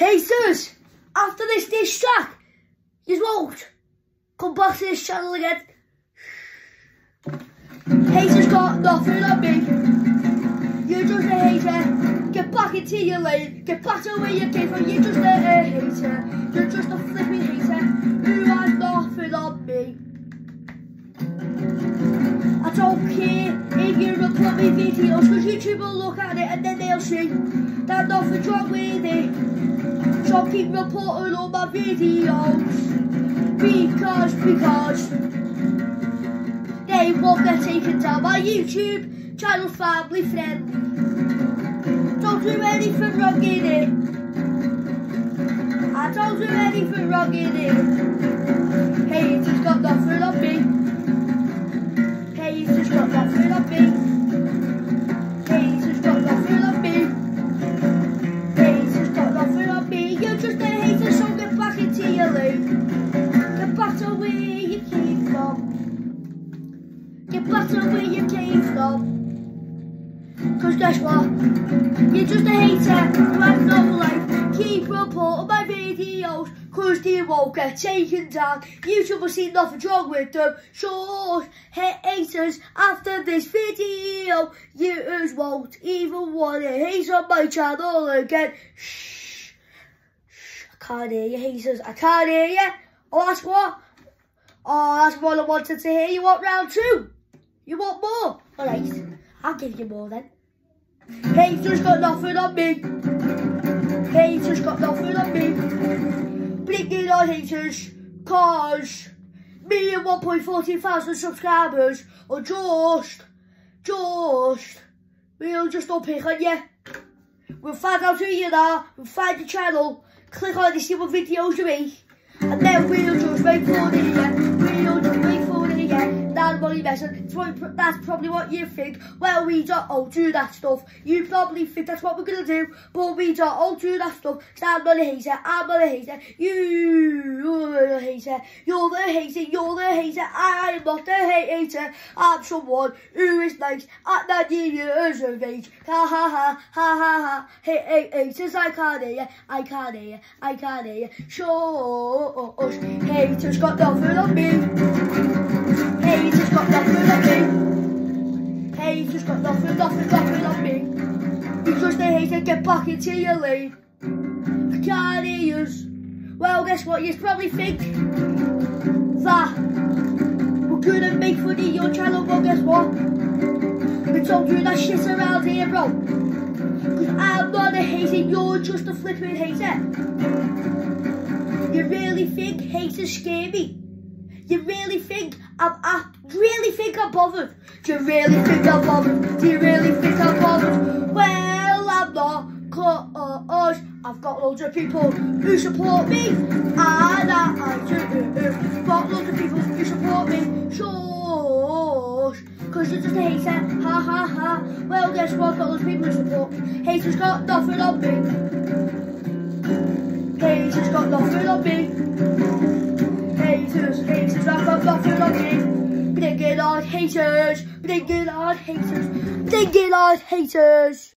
Haters, after this diss track, you won't come back to this channel again. Haters got nothing on me. You're just a hater. Get back into your lane. Get back to where you came from. You're just a, hater. You're just a flipping hater I don't care if you upload me videos because YouTube will look at it and then they'll see that nothing's wrong with it. So keep reporting all my videos because, because they won't get taken down by YouTube channel family friend. Don't do anything wrong in it. I don't do anything wrong in it. From. Get back where you came from. Cause guess what? You're just a hater who has no life. Keep reporting my videos cause they won't get taken down. YouTube will see nothing wrong with them. So haters after this video, you won't even want to hate on my channel again. Shh. Shh. I can't hear you haters. I can't hear you. Oh that's what? Oh that's what I wanted to hear. You want round two? You want more? Alright. I'll give you more then. Haters got nothing on me. Haters got nothing on me. Blinking on haters, cause me and 1.14 thousand subscribers are just, just, we'll just don't pick on you. We'll find out who you are, we'll find the channel, click on the see what videos you make, and then we'll just make the We'll Money messing. That's probably what you think. Well, we don't all do that stuff. You probably think that's what we're gonna do, but we don't all do that stuff. Cause I'm not a hater. I'm not a hater. You, you're the hater. You're the hater. You're the hater. I'm not a hater. I'm someone who is nice at 90 years of age. Ha ha ha ha ha ha. Hey, hey, haters, I can't hear. I can't hear. I can't hear. Shush. Haters got nothing on me. Haters got nothing on me. Haters got nothing, nothing, nothing on me. Because they hate to get back into your lane. I can't hear yous. Well, guess what? You probably think that we're gonna make fun of your channel, but guess what? We don't do that shit around here, bro. Because I'm not a hater, you're just a flipping hater. You really think haters scare me? You really think I'm, really think I'm bothered? Do you really think I'm bothered? Do you really think I'm bothered? Well, I'm not, cause I've got loads of people who support me, and I, I do, got loads of people who support me, shush, cause you're just a hater, ha ha ha. Well, guess what, I've got loads of people who support me, haters got nothing on me, haters got nothing on me, haters, haters, I've got nothing on. Bring it on haters, bring it on haters, bring it on haters.